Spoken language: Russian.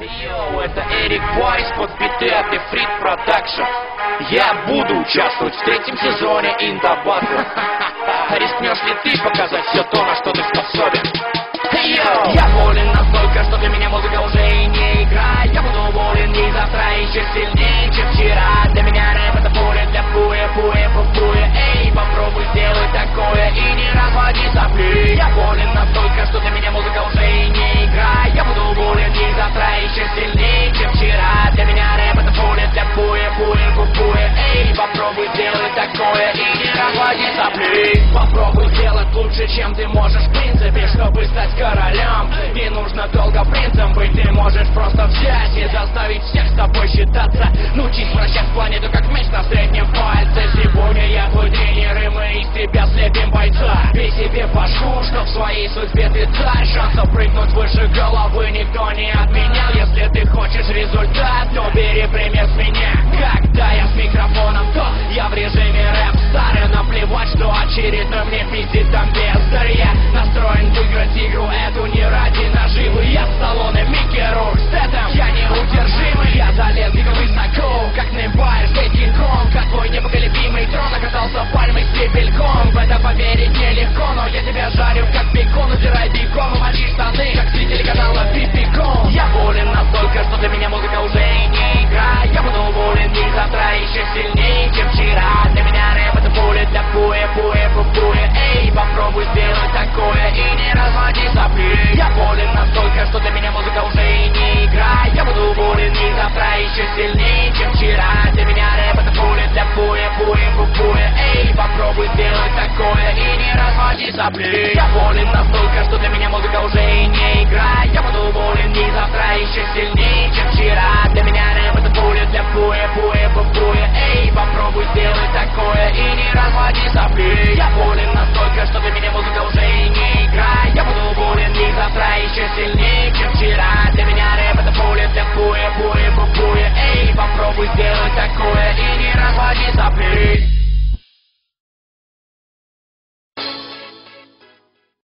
Йоу, это Эрик Бойс под биты от Efrit Production. Я буду участвовать в третьем сезоне The Battle. Рискнешь ли ты показать все то, на что ты способен? Йоу! Я болен такое и не разводи сопли. Попробуй сделать лучше, чем ты можешь в принципе, чтобы стать королем. Не нужно долго принцем быть, ты можешь просто взять и заставить всех с тобой считаться. Научись вращать планету как мяч на среднем пальце. Сегодня я твой тренер, и мы из тебя слепим бойца. Бей себе башку, что в своей судьбе ты царь. Шансов прыгнуть выше головы никто не отменял. Если ты хочешь результат, то бери пример с меня. I'm happy не сопли. Я болен настолько, что для меня музыка уже и не игра. Я буду болен и завтра еще сильнее, чем вчера. Для меня рэп это поле для пуэ, пуэ, пупуэ. Эй, попробуй сделать такое и не разводи сопли. Я болен настолько, что для меня музыка уже